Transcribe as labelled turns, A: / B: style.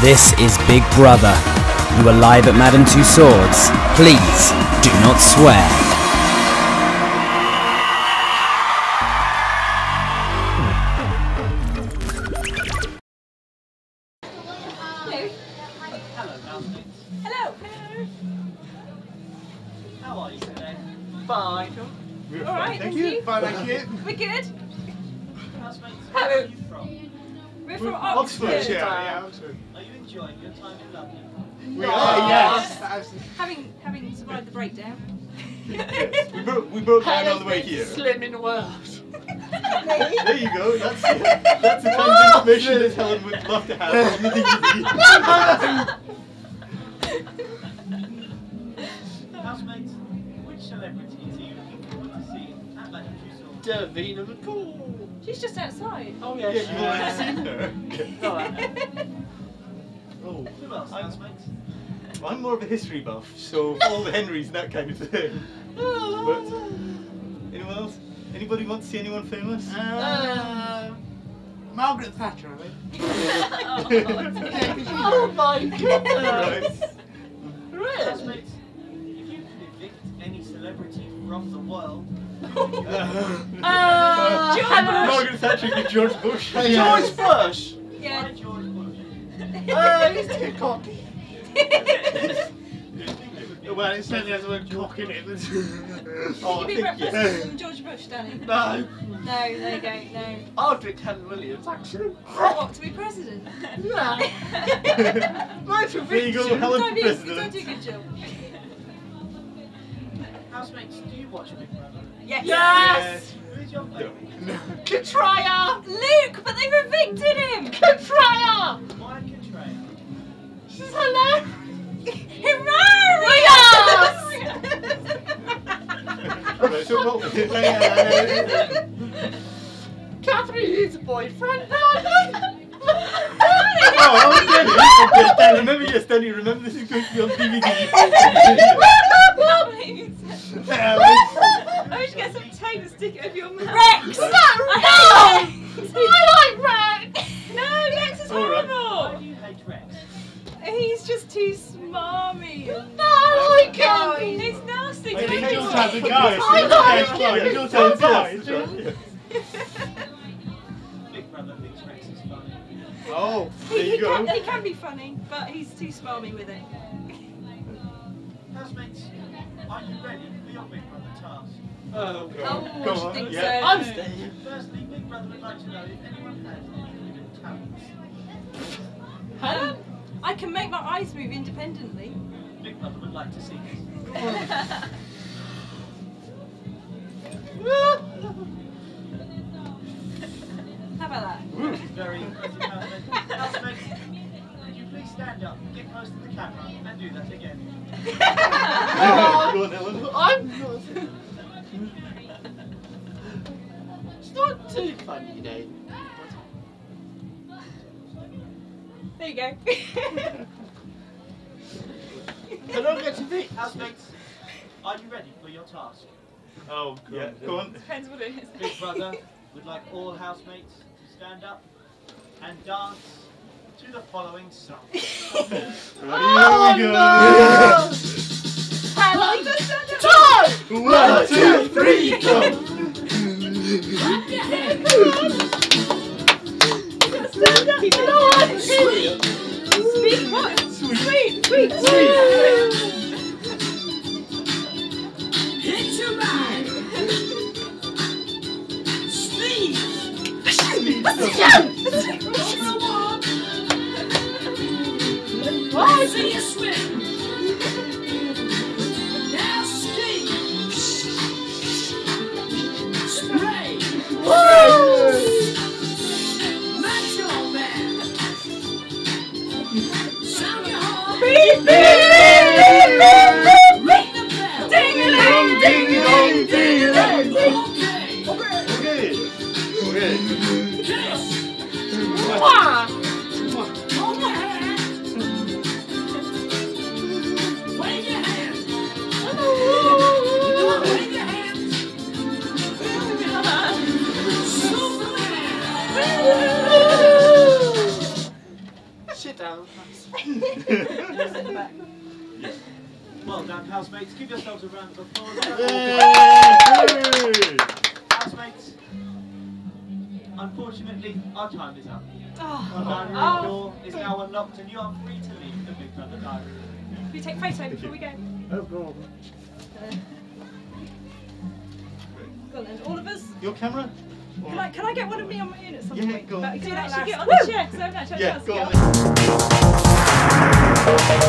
A: This is Big Brother. You are live at Madame Tussauds. Please do not swear.
B: Hello. Hello.
C: How are you today?
D: Fine.
B: All right. Thank you.
D: Fine, thank you.
B: We're good.
C: Housemates,
B: Hello.
C: where are you from?
B: We're from
D: Oxford,
B: Oxford.
D: yeah, yeah, Oxford.
C: Are you enjoying your time in London?
D: We
B: Oh.
D: are, yes.
B: Having having survived the breakdown.
D: We broke, we broke down on the way here.
E: Slim in the world.
D: There you go. That's that's the kind of information that Helen would love to have on the DVD.
C: Housemates, which celebrities are you looking forward to seeing at Madame Tussauds?
E: Davina McCall.
B: She's just outside.
E: Oh
D: Yeah,
E: yeah,
D: you've already seen her.
E: Oh, uh,
D: Oh,
C: Who else,
D: I'm,
C: housemates?
D: I'm more of a history buff, so all the Henrys and that kind of thing. But anyone else? Anybody want to see anyone famous?
E: uh,
F: Margaret Thatcher, I think.
E: oh my god.
D: right.
E: Really?
C: Housemates, if you could evict any celebrity from the world,
E: Uh,
D: Margaret Thatcher and George Bush.
E: George Bush.
B: Yeah.
C: why George Bush?
E: Uh, he's too cocky.
F: Well, it certainly has the word cock in it.
D: Oh, I
B: You'd be
D: think
B: more
D: yes.
B: president George Bush, Danny.
E: No.
B: No, there you go. No.
E: I'll drink Helen Williams actually.
B: What to be president?
E: Yeah. Nice
D: There you go,
E: conviction.
D: Helen
B: Don't
D: for
B: do, don't
D: president.
B: do a good job.
C: Housemates, do you watch Big Brother?
B: Yes.
E: Yes.
C: Who is your favourite?
E: Kathreya.
B: Luke, but they've evicted him.
E: Kathreya.
C: Why Katrina?
E: She's hilarious.
D: Right.
E: Catherine needs a boyfriend.
D: Okay. okay. Remember, yes, Danny, remember this is going to be on DVD. Yeah,
B: I wish you get some tape and stick it over your mouth.
E: Rex!
B: I
E: I like Rex!
B: No, Rex is
D: All right.
C: Why do you hate Rex?
B: He's just too smarmy.
E: No, I like
B: Oh,
E: him!
B: he's nasty.
F: I think
B: Don't
F: you'll
B: like
F: have
B: him.
F: the guy.
E: I like
D: Oh, there
B: He, he,
D: you go.
B: can, he can be funny, but he's too smarmy with it.
C: Housemates, are you ready for your Big Brother task?
E: Oh,
D: Go
B: Oh,
D: on, go
B: I
D: on.
B: think
D: yeah.
B: so.
E: I'm staying.
C: Firstly, Big Brother would like to know if anyone has any hidden talents.
B: Um, I can make my eyes move independently.
C: Big Brother would like to see this. close to the camera, and do that again?
D: Go.
E: I'm not. It's not too funny, you know.
B: There you go.
E: I don't get to be.
C: Housemates, are you ready for your task?
D: Oh, yeah, go on.
B: Depends what it is.
C: Big Brother would like all housemates to stand up and dance to the following song.
E: Oh,
D: Here we go.
E: no!
B: Helen,
E: Time!
D: One, two, three, go.
B: Keep it on. Sweet. What? Sweet. Sweet. Sweet.
D: Ding,
B: Just in the back.
C: Well done, housemates. Give yourselves a round of applause.
F: Yay!
C: Housemates, unfortunately, our time is up. The
B: Oh,
C: dining room
B: Oh.
C: door is now unlocked and you are free to leave the Big Thunder Diary Room.
B: Can we take a photo before we go?
F: Oh, God.
B: Go on then, all of us.
D: Your camera?
B: Can I, can I get one of me on my own at some
D: Yeah,
B: point?
D: go on.
B: But
G: Can I
B: that
G: actually
B: last.
G: get on
B: Woo!
G: the chair? Because I haven't actually had a
D: Yeah,
G: chance to
D: go